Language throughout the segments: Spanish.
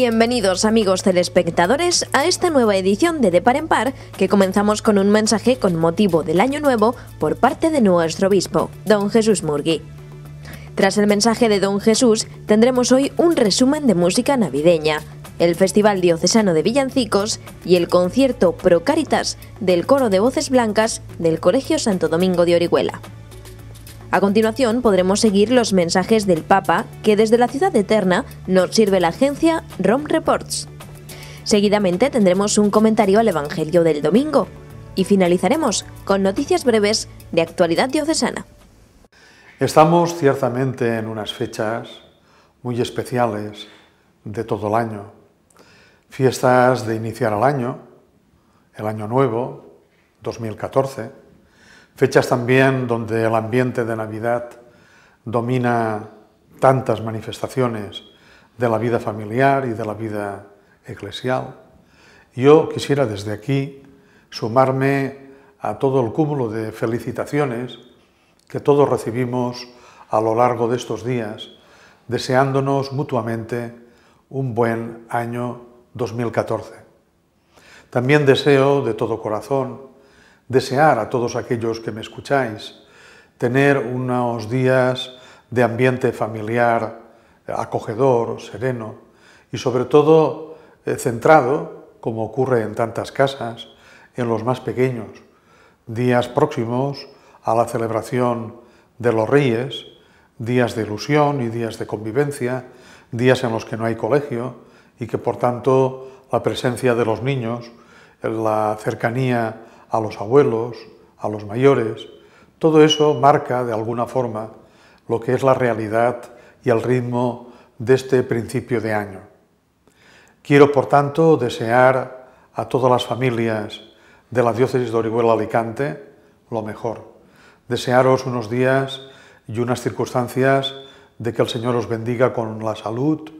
Bienvenidos amigos telespectadores a esta nueva edición de De Par en Par que comenzamos con un mensaje con motivo del Año Nuevo por parte de nuestro obispo, don Jesús Murgui. Tras el mensaje de don Jesús tendremos hoy un resumen de música navideña, el Festival Diocesano de Villancicos y el concierto Pro Caritas del Coro de Voces Blancas del Colegio Santo Domingo de Orihuela. A continuación podremos seguir los mensajes del Papa que desde la ciudad eterna nos sirve la agencia Rome Reports. Seguidamente tendremos un comentario al Evangelio del domingo y finalizaremos con noticias breves de actualidad diocesana. Estamos ciertamente en unas fechas muy especiales de todo el año. Fiestas de iniciar el año, el año nuevo, 2014 Fechas también donde el ambiente de Navidad domina tantas manifestaciones de la vida familiar y de la vida eclesial. Yo quisiera desde aquí sumarme a todo el cúmulo de felicitaciones que todos recibimos a lo largo de estos días, deseándonos mutuamente un buen año 2014. También deseo de todo corazón desear a todos aquellos que me escucháis tener unos días de ambiente familiar acogedor, sereno y sobre todo eh, centrado, como ocurre en tantas casas, en los más pequeños, días próximos a la celebración de los reyes, días de ilusión y días de convivencia, días en los que no hay colegio y que por tanto la presencia de los niños, la cercanía a los abuelos, a los mayores, todo eso marca de alguna forma lo que es la realidad y el ritmo de este principio de año. Quiero, por tanto, desear a todas las familias de la diócesis de Orihuela Alicante lo mejor. Desearos unos días y unas circunstancias de que el Señor os bendiga con la salud,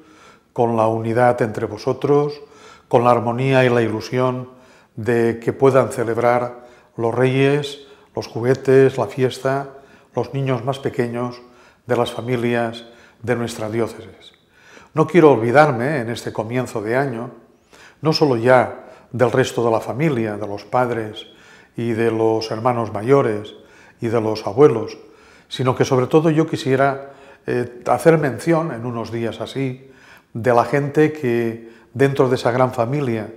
con la unidad entre vosotros, con la armonía y la ilusión de que puedan celebrar los reyes, los juguetes, la fiesta, los niños más pequeños de las familias de nuestra diócesis. No quiero olvidarme en este comienzo de año, no solo ya del resto de la familia, de los padres y de los hermanos mayores y de los abuelos, sino que sobre todo yo quisiera eh, hacer mención en unos días así de la gente que dentro de esa gran familia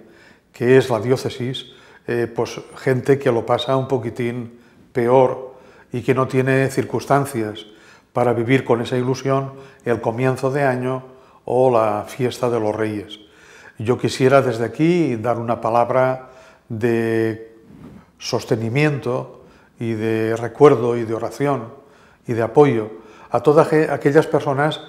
que es la diócesis, eh, pues gente que lo pasa un poquitín peor y que no tiene circunstancias para vivir con esa ilusión el comienzo de año o la fiesta de los reyes. Yo quisiera desde aquí dar una palabra de sostenimiento y de recuerdo y de oración y de apoyo a todas aquellas personas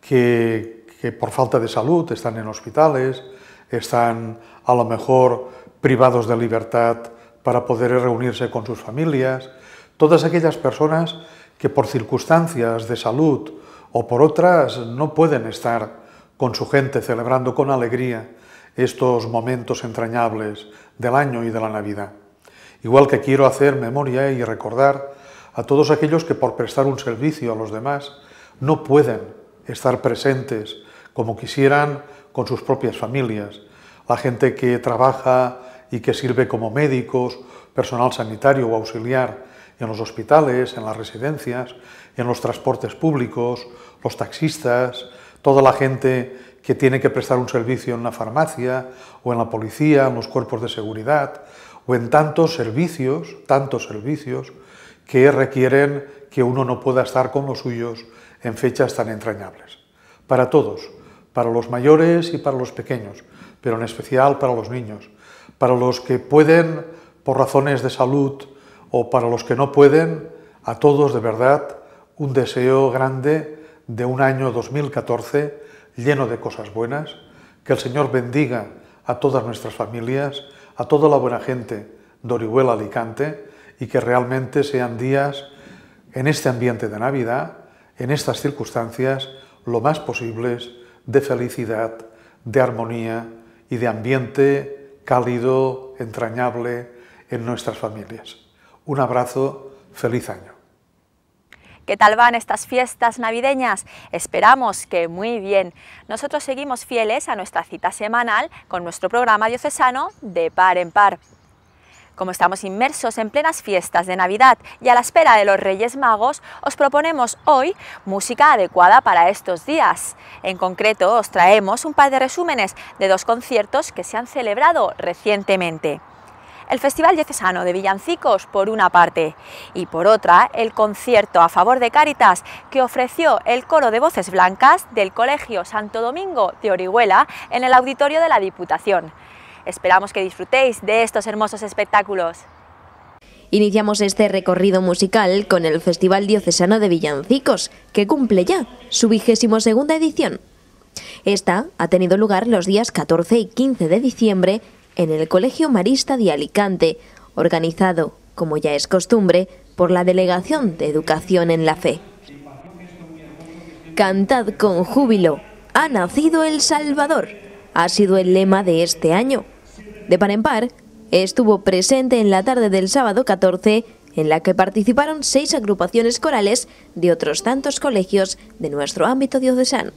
que, que por falta de salud están en hospitales, están a lo mejor privados de libertad para poder reunirse con sus familias, todas aquellas personas que por circunstancias de salud o por otras no pueden estar con su gente celebrando con alegría estos momentos entrañables del año y de la Navidad. Igual que quiero hacer memoria y recordar a todos aquellos que por prestar un servicio a los demás no pueden estar presentes como quisieran con sus propias familias, la gente que trabaja y que sirve como médicos, personal sanitario o auxiliar en los hospitales, en las residencias, en los transportes públicos, los taxistas, toda la gente que tiene que prestar un servicio en una farmacia o en la policía, en los cuerpos de seguridad o en tantos servicios, tantos servicios que requieren que uno no pueda estar con los suyos en fechas tan entrañables. Para todos, para los mayores y para los pequeños, pero en especial para los niños, para los que pueden por razones de salud o para los que no pueden, a todos de verdad un deseo grande de un año 2014 lleno de cosas buenas, que el Señor bendiga a todas nuestras familias, a toda la buena gente de Orihuela Alicante y que realmente sean días en este ambiente de Navidad, en estas circunstancias, lo más posibles de felicidad, de armonía y de ambiente cálido, entrañable en nuestras familias. Un abrazo, feliz año. ¿Qué tal van estas fiestas navideñas? Esperamos que muy bien. Nosotros seguimos fieles a nuestra cita semanal con nuestro programa diocesano de par en par. Como estamos inmersos en plenas fiestas de Navidad y a la espera de los Reyes Magos, os proponemos hoy música adecuada para estos días. En concreto, os traemos un par de resúmenes de dos conciertos que se han celebrado recientemente el Festival Diocesano de Villancicos por una parte y por otra el concierto a favor de Cáritas que ofreció el coro de voces blancas del Colegio Santo Domingo de Orihuela en el auditorio de la Diputación. Esperamos que disfrutéis de estos hermosos espectáculos. Iniciamos este recorrido musical con el Festival Diocesano de Villancicos, que cumple ya su vigésimo segunda edición. Esta ha tenido lugar los días 14 y 15 de diciembre en el Colegio Marista de Alicante, organizado, como ya es costumbre, por la Delegación de Educación en la Fe. Cantad con júbilo, ha nacido el Salvador, ha sido el lema de este año. De par en par, estuvo presente en la tarde del sábado 14, en la que participaron seis agrupaciones corales de otros tantos colegios de nuestro ámbito diocesano.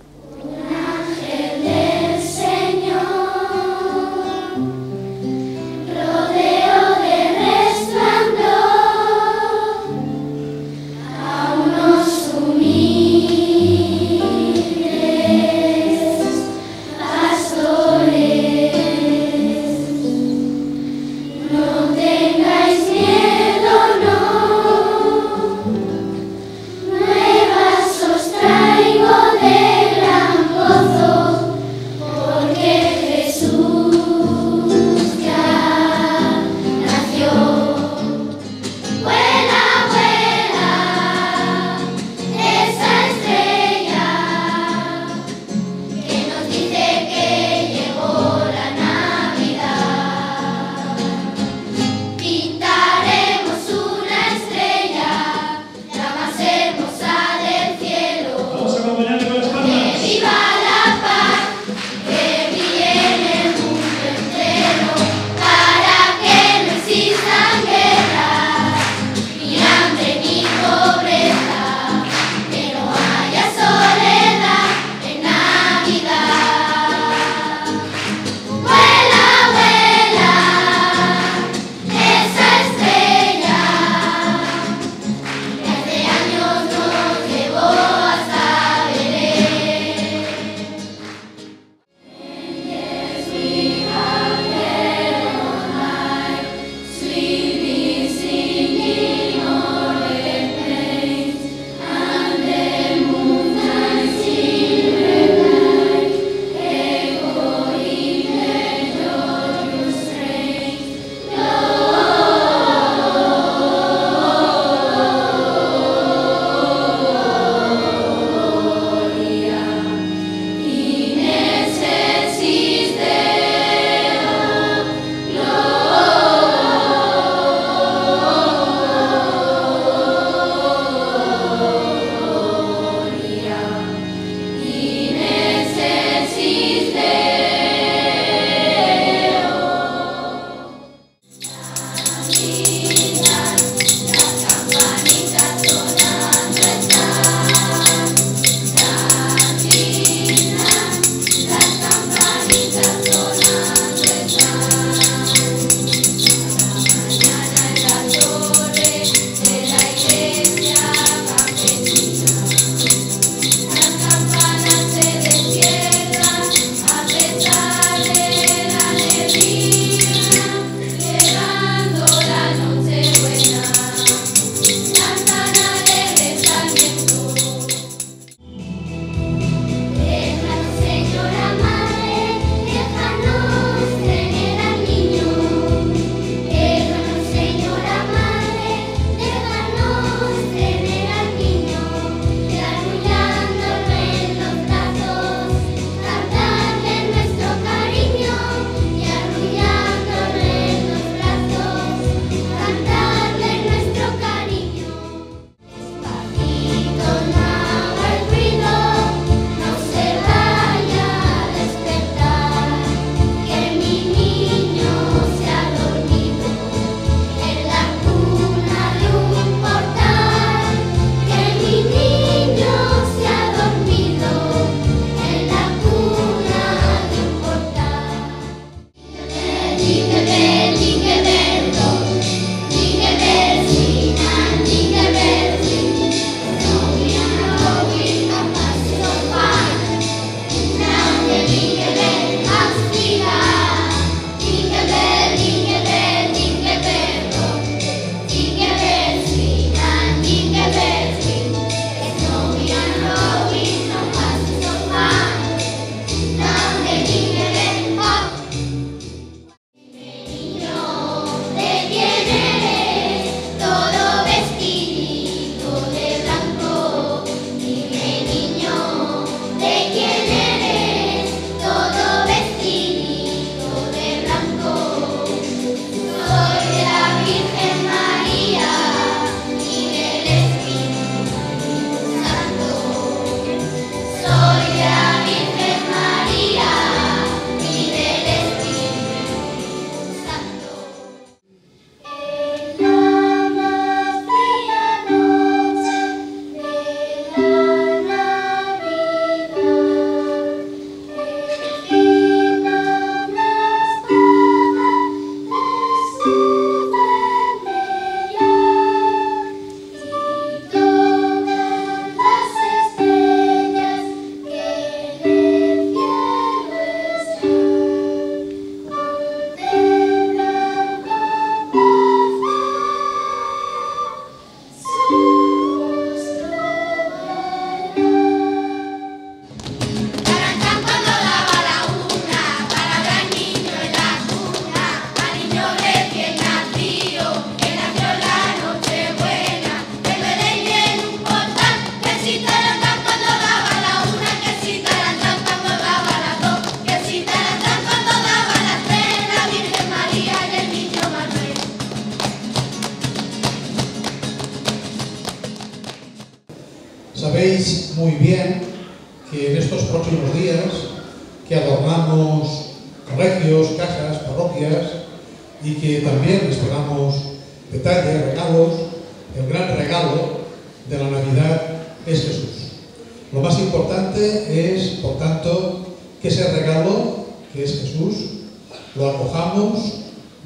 Lo acojamos,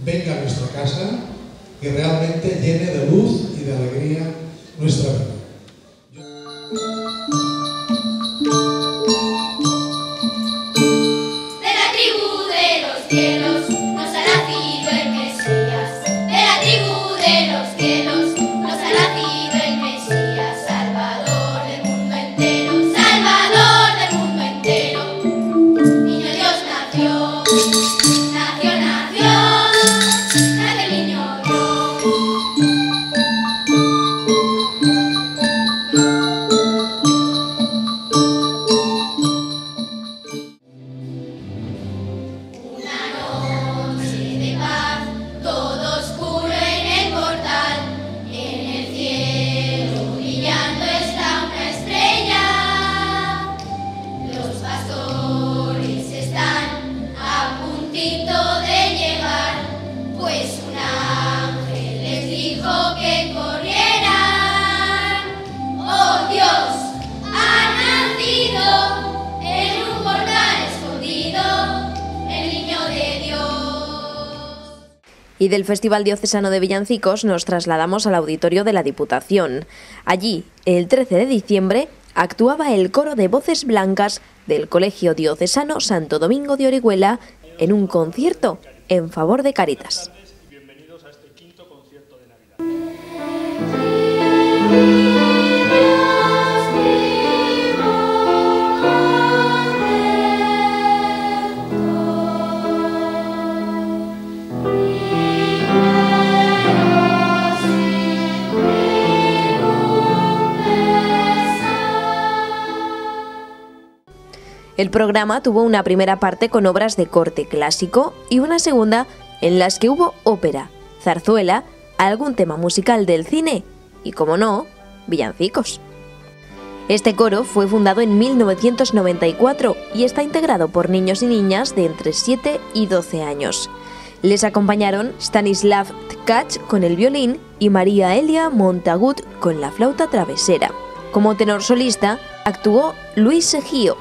venga a nuestra casa y realmente llene de luz y de alegría nuestra vida. Y del Festival Diocesano de Villancicos nos trasladamos al auditorio de la Diputación. Allí, el 13 de diciembre, actuaba el coro de voces blancas del Colegio Diocesano Santo Domingo de Orihuela en un concierto en favor de Caritas. El programa tuvo una primera parte con obras de corte clásico y una segunda en las que hubo ópera, zarzuela, algún tema musical del cine y, como no, villancicos. Este coro fue fundado en 1994 y está integrado por niños y niñas de entre 7 y 12 años. Les acompañaron Stanislav Tkach con el violín y María Elia Montagut con la flauta travesera. Como tenor solista actuó Luis Segío,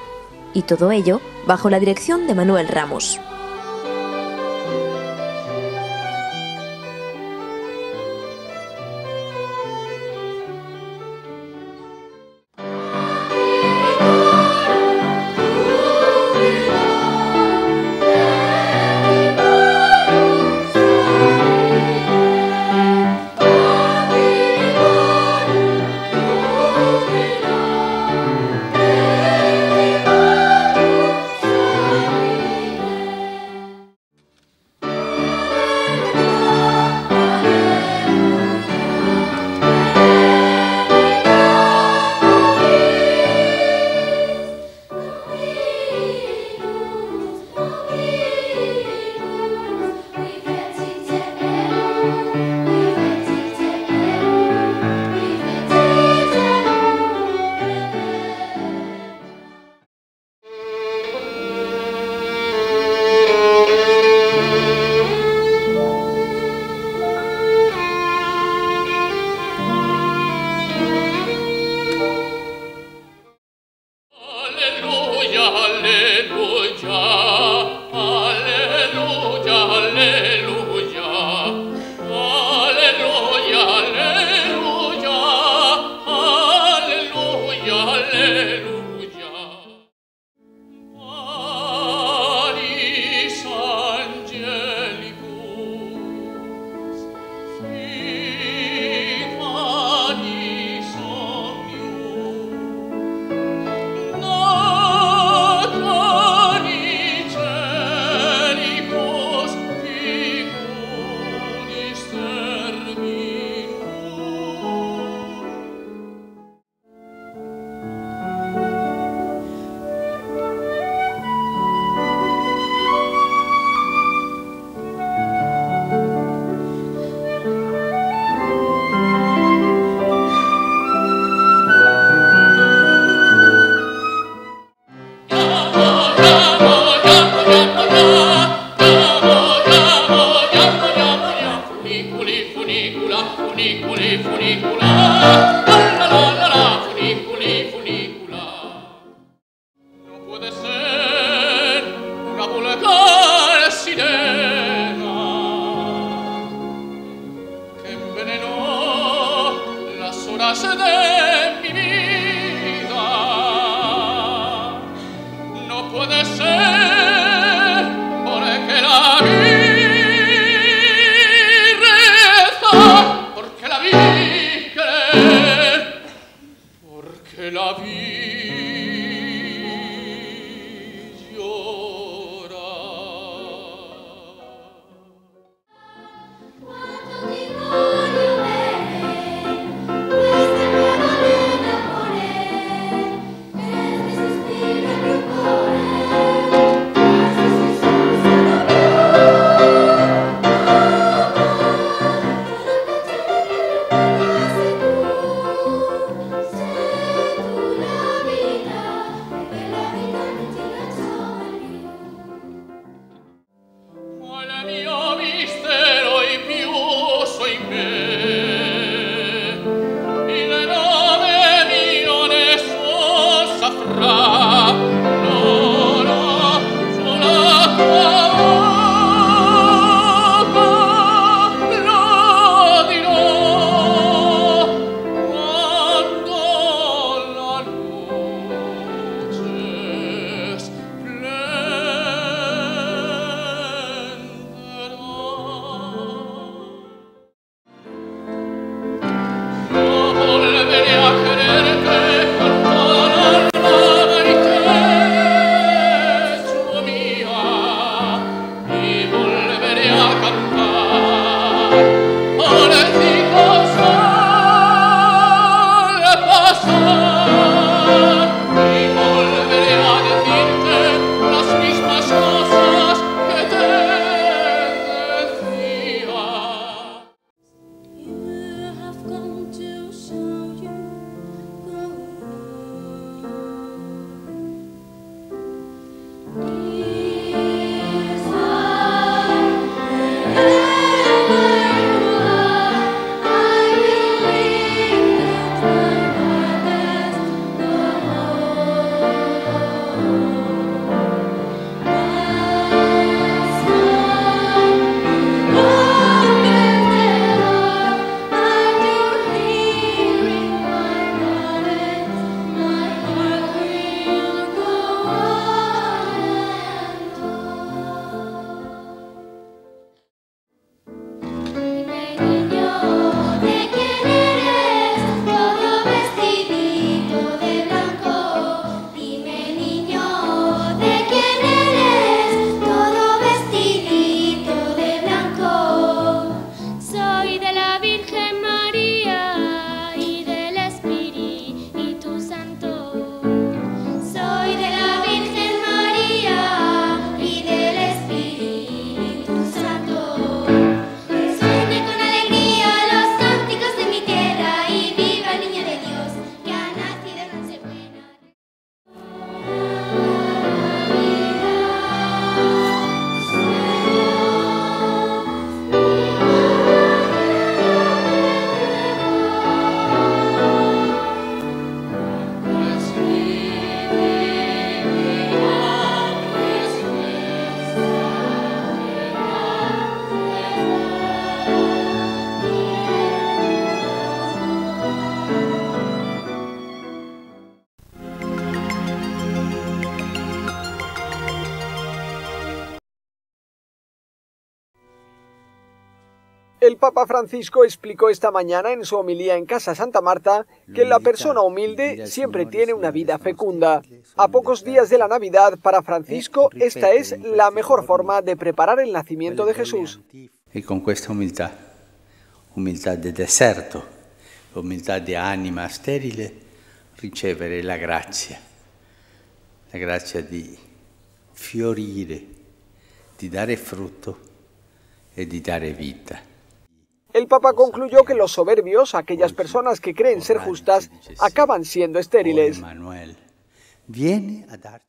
y todo ello bajo la dirección de Manuel Ramos. Papa Francisco explicó esta mañana en su homilía en Casa Santa Marta que la persona humilde siempre tiene una vida fecunda. A pocos días de la Navidad, para Francisco, esta es la mejor forma de preparar el nacimiento de Jesús. Y con esta humildad, humildad de deserto, humildad de anima sterile, ricevere la gracia, la gracia di fiorire, di dare frutto e di dare vita. El Papa concluyó que los soberbios, aquellas personas que creen ser justas, acaban siendo estériles. viene a dar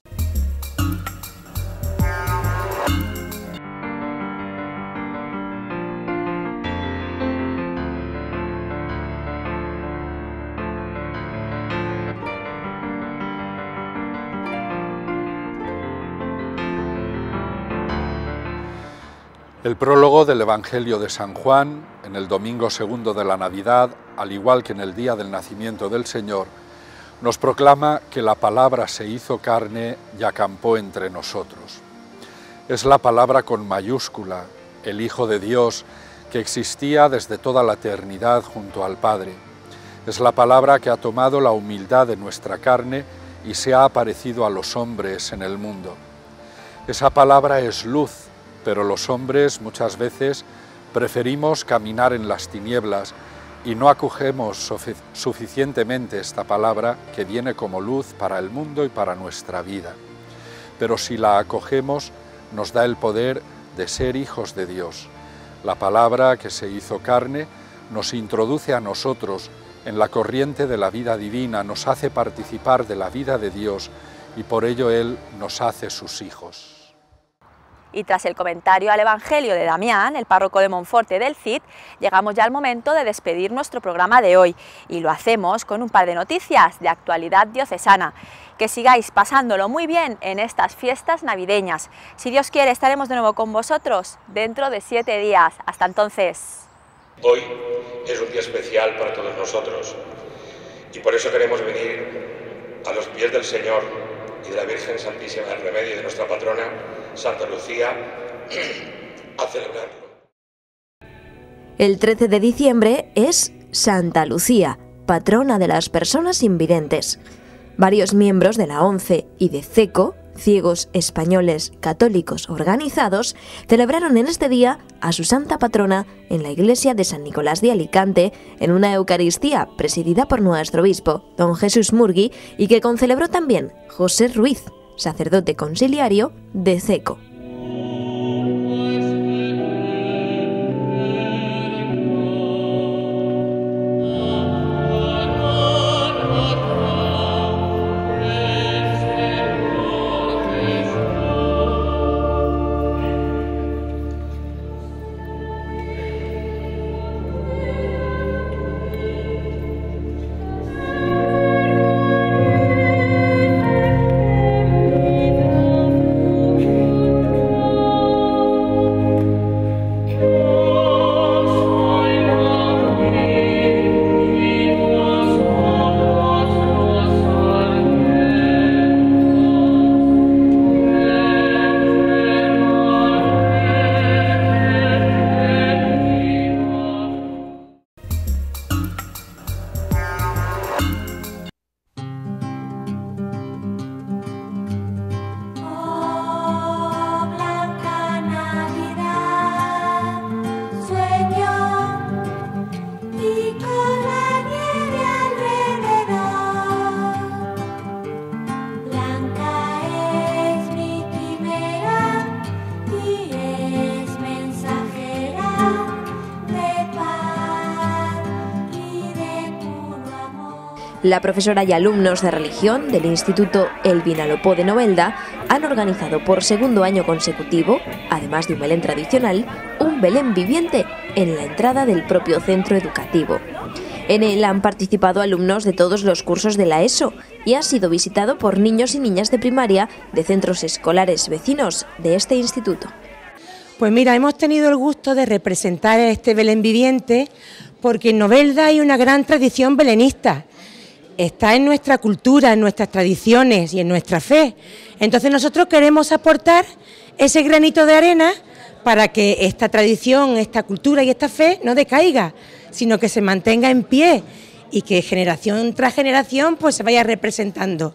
El prólogo del Evangelio de San Juan, en el domingo segundo de la Navidad, al igual que en el día del nacimiento del Señor, nos proclama que la palabra se hizo carne y acampó entre nosotros. Es la palabra con mayúscula, el Hijo de Dios, que existía desde toda la eternidad junto al Padre. Es la palabra que ha tomado la humildad de nuestra carne y se ha aparecido a los hombres en el mundo. Esa palabra es luz, pero los hombres muchas veces preferimos caminar en las tinieblas y no acogemos suficientemente esta palabra que viene como luz para el mundo y para nuestra vida. Pero si la acogemos, nos da el poder de ser hijos de Dios. La palabra que se hizo carne nos introduce a nosotros en la corriente de la vida divina, nos hace participar de la vida de Dios y por ello Él nos hace sus hijos. Y tras el comentario al Evangelio de Damián, el párroco de Monforte del CID, llegamos ya al momento de despedir nuestro programa de hoy y lo hacemos con un par de noticias de actualidad diocesana. Que sigáis pasándolo muy bien en estas fiestas navideñas. Si Dios quiere, estaremos de nuevo con vosotros dentro de siete días. Hasta entonces. Hoy es un día especial para todos nosotros y por eso queremos venir a los pies del Señor y de la Virgen Santísima del Remedio y de nuestra patrona, Santa Lucía, a celebrarlo. El 13 de diciembre es Santa Lucía, patrona de las personas invidentes. Varios miembros de la ONCE y de CECO, ciegos españoles católicos organizados, celebraron en este día a su santa patrona en la iglesia de San Nicolás de Alicante, en una Eucaristía presidida por nuestro obispo, don Jesús Murgui, y que concelebró también José Ruiz, sacerdote conciliario de CECO. La profesora y alumnos de religión del Instituto El Vinalopó de Novelda han organizado por segundo año consecutivo, además de un Belén tradicional, un Belén viviente en la entrada del propio centro educativo. En él han participado alumnos de todos los cursos de la ESO y ha sido visitado por niños y niñas de primaria de centros escolares vecinos de este instituto. Pues mira, hemos tenido el gusto de representar este Belén viviente porque en Novelda hay una gran tradición belenista está en nuestra cultura, en nuestras tradiciones y en nuestra fe. Entonces nosotros queremos aportar ese granito de arena para que esta tradición, esta cultura y esta fe no decaiga, sino que se mantenga en pie y que generación tras generación pues se vaya representando.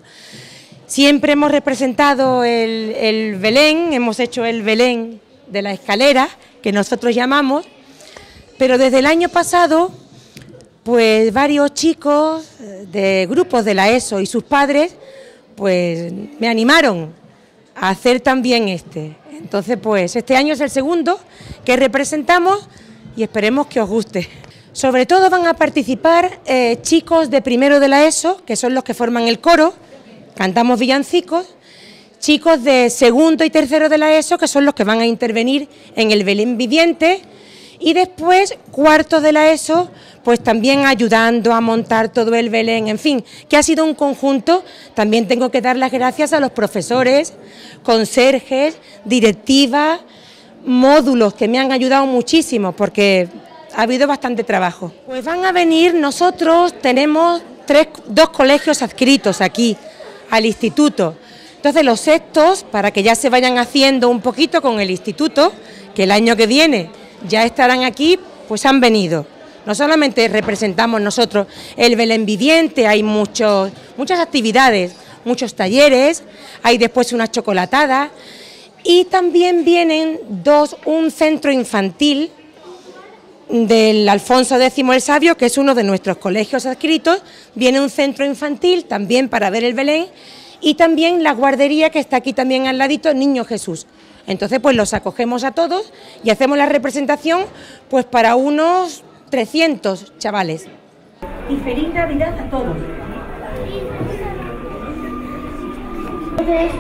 Siempre hemos representado el, el Belén, hemos hecho el Belén de la escalera, que nosotros llamamos, pero desde el año pasado pues varios chicos eh, de grupos de la ESO y sus padres, pues me animaron a hacer también este. Entonces, pues este año es el segundo que representamos y esperemos que os guste. Sobre todo van a participar eh, chicos de primero de la ESO, que son los que forman el coro, cantamos villancicos, chicos de segundo y tercero de la ESO, que son los que van a intervenir en el Belén Viviente, y después cuartos de la ESO, pues también ayudando a montar todo el Belén, en fin, que ha sido un conjunto. También tengo que dar las gracias a los profesores, conserjes, directivas, módulos que me han ayudado muchísimo, porque ha habido bastante trabajo. Pues van a venir, nosotros tenemos tres, dos colegios adscritos aquí al instituto. Entonces los sextos, para que ya se vayan haciendo un poquito con el instituto, que el año que viene ya estarán aquí, pues han venido. No solamente representamos nosotros el Belén Viviente, hay muchos, muchas actividades, muchos talleres, hay después unas chocolatadas y también vienen dos, un centro infantil del Alfonso X el Sabio, que es uno de nuestros colegios adscritos, viene un centro infantil también para ver el Belén y también la guardería que está aquí también al ladito, Niño Jesús. Entonces, pues los acogemos a todos y hacemos la representación pues para unos 300 chavales. Y feliz Navidad a todos. ¿Dónde